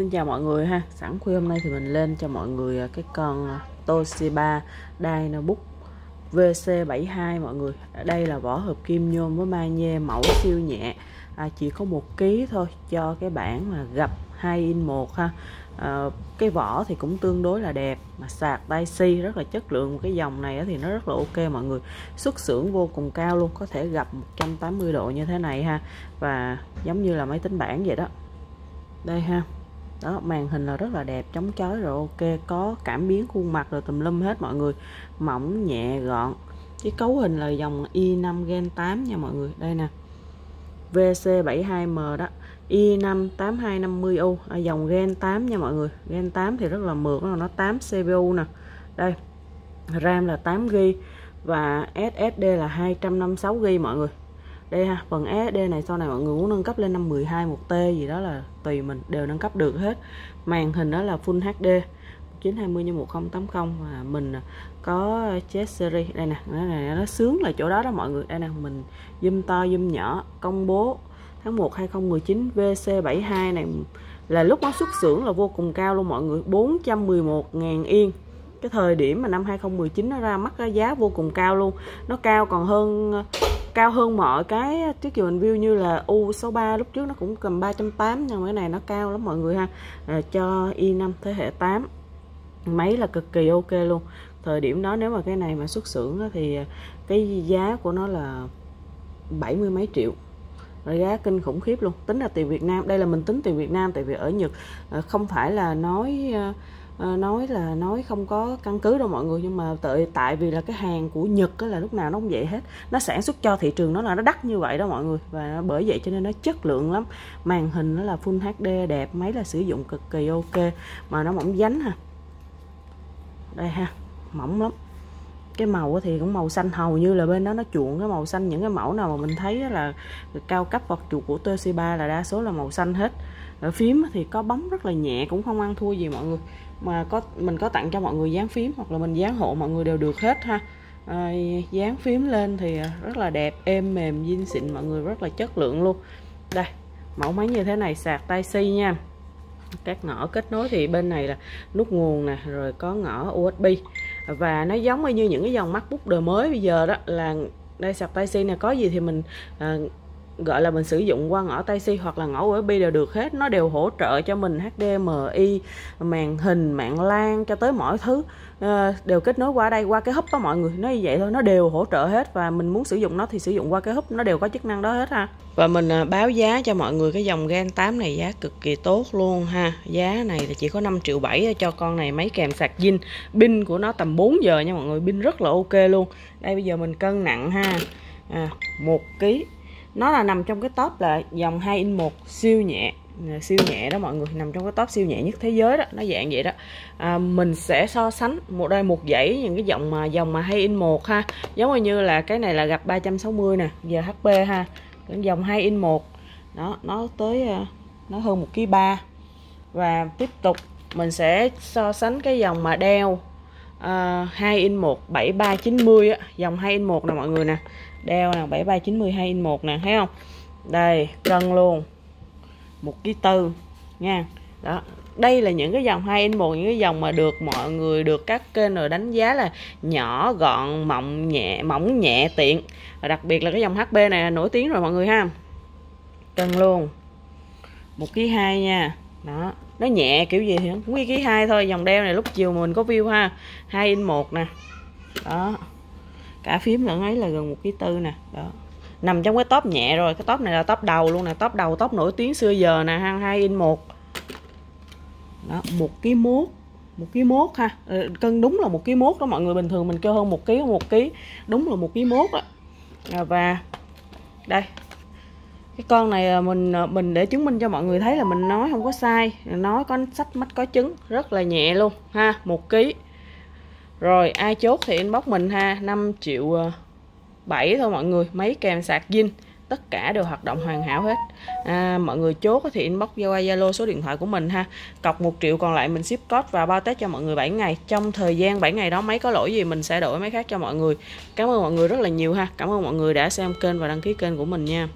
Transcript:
Xin chào mọi người ha. Sẵn khuya hôm nay thì mình lên cho mọi người à, cái con à, Toshiba Dynabook VC72 mọi người. Đây là vỏ hộp kim nhôm với magie mẫu siêu nhẹ. À, Chỉ có một ký thôi cho cái bản mà gặp 2 in 1 ha. À, Cái vỏ thì cũng tương đối là đẹp Mà sạc tay si rất là chất lượng. Cái dòng này thì nó rất là ok mọi người. Xuất xưởng vô cùng cao luôn Có thể gặp 180 độ như thế này ha. Và giống như là máy tính bảng vậy đó. Đây ha đó màn hình là rất là đẹp chống chói rồi ok có cảm biến khuôn mặt rồi tùm lum hết mọi người. Mỏng nhẹ gọn. Cái cấu hình là dòng i5 Gen 8 nha mọi người. Đây nè. VC72M đó. i5 8250U à, dòng Gen 8 nha mọi người. Gen 8 thì rất là mượt nó 8 CPU nè. Đây RAM là 8GB và SSD là 256GB mọi người đây ha, phần SSD này sau này mọi người muốn nâng cấp lên 512 một T gì đó là tùy mình, đều nâng cấp được hết. Màn hình đó là Full HD 920 x 1080 và mình à, có chết series. Đây nè nó này nó sướng là chỗ đó đó mọi người. Đây nè, mình zoom to, zoom nhỏ công bố tháng 1 2019 VC72 này là lúc nó xuất xưởng là vô cùng cao luôn mọi người 411.000 yên. Cái thời điểm mà năm 2019 nó ra mắt giá vô cùng cao luôn. Nó cao còn hơn cao hơn mọi cái trước kia mình view như là U63 lúc trước nó cũng cầm 380 nhưng mà cái này nó cao lắm mọi người ha. À, cho i5 thế hệ 8 máy là cực kỳ ok luôn. Thời điểm đó nếu mà cái này mà xuất xưởng thì ờ, cái giá của nó là 70 mấy triệu. Rồi giá kinh khủng khiếp luôn. Tính là tiền Việt Nam đây là mình tính tiền Việt Nam tại vì ở Nhật ờ, không phải là nói Ờ, nói là nói không có căn cứ đâu mọi người, nhưng mà tại tại vì là cái hàng của Nhật đó là lúc nào nó cũng vậy hết. Nó sản xuất cho thị trường nó là nó đắt như vậy đó mọi người, và bởi vậy cho nên nó chất lượng lắm. Màn hình nó là Full HD đẹp, máy là sử dụng cực kỳ ok, mà nó mỏng dánh ha. Đây ha, mỏng lắm. Cái màu thì cũng màu xanh, hầu như là bên đó nó chuộng cái màu xanh, những cái mẫu nào mà mình thấy là cao cấp hoặc chuột của Toshiba là đa số là màu xanh hết. Ở phím thì có bấm rất là nhẹ, cũng không ăn thua gì mọi người mà có mình có tặng cho mọi người dán phím hoặc là mình dán hộ mọi người đều được hết ha. À, dán phím lên thì ờ, rất là đẹp êm mềm zin xịn mọi người rất là chất lượng luôn. Đây mẫu máy như thế này sạc tai si nha. Các ngõ kết nối thì bên này là nút nguồn nè rồi có ngõ USB và nó giống như những cái dòng MacBook đời mới bây giờ đó là đây sạc tai si này có gì thì mình à, gọi là mình sử dụng qua ngõ Type C hoặc là ngõ USB đều được hết. Nó đều hỗ trợ cho mình HDMI màn hình mạng LAN cho tới mọi thứ. Ờ, đều kết nối qua đây qua cái hub đó mọi người. Nó như vậy thôi nó đều hỗ trợ hết. Và mình muốn sử dụng nó thì sử dụng qua cái hub nó đều có chức năng đó hết ha. Và mình à, báo giá cho mọi người cái dòng Gen 8 này giá cực kỳ tốt luôn ha. Giá này là chỉ có 5 triệu 7 cho con này máy kèm sạc zin. Pin của nó tầm 4 giờ nha mọi người pin rất là ok luôn. Đây bây giờ mình cân nặng ha. À, 1 kg nó là nằm trong cái top là dòng 2 in 1 siêu nhẹ. Siêu nhẹ đó mọi người nằm trong cái top siêu nhẹ nhất thế giới đó nó dạng vậy đó. À, mình sẽ so sánh một đây một dãy những cái dòng mà dòng mà 2 in 1 ha. Giống như là cái này là gặp 360 nè giờ HP ha. Cái dòng 2 in 1 đó nó tới à, nó hơn một ký ba. Và tiếp tục mình sẽ so sánh cái dòng mà đeo à, uh, 2 in 1 7390 á, dòng 2 in 1 nè mọi người nè đeo nè 7390 2 in 1 nè, thấy không? Đây, cân luôn. Một ký tư, nha. Đó, đây là những cái dòng 2 in 1 những cái dòng mà được mọi người, được các kênh rồi đánh giá là nhỏ, gọn, mỏng nhẹ mỏng nhẹ tiện. Và đặc biệt là cái dòng HP này nổi tiếng rồi mọi người ha. Cân luôn. Một ký hai nha. Đó, nó nhẹ kiểu gì thì cũng ký hai thôi, dòng đeo này lúc chiều mình có view ha. Hai in một nè. Đó cả phím lẫn ấy là gần một ký tư nè, đó. Nằm trong cái top nhẹ rồi, cái top này là top đầu luôn nè, top đầu, top nổi tiếng xưa giờ nè hai hai in một. Đó, một ký mốt, một ký mốt ha. Ờ, cân đúng là một ký mốt đó, mọi người bình thường mình kêu hơn một ký một ký. Đúng là một ký mốt á. Và đây. Cái con này à, mình à, mình để chứng minh cho mọi người thấy là mình nói không có sai, nói có sách, mắt có trứng rất là nhẹ luôn ha, một ký rồi ai chốt thì inbox mình ha. 5 triệu ờ, 7 thôi mọi người. Mấy kèm sạc zin. Tất cả đều hoạt động hoàn hảo hết. À, mọi người chốt thì inbox qua zalo số điện thoại của mình ha. Cọc 1 triệu còn lại mình ship code và bao test cho mọi người 7 ngày. Trong thời gian 7 ngày đó máy có lỗi gì mình sẽ đổi máy khác cho mọi người. Cảm ơn mọi người rất là nhiều ha. Cảm ơn mọi người đã xem kênh và đăng ký kênh của mình nha.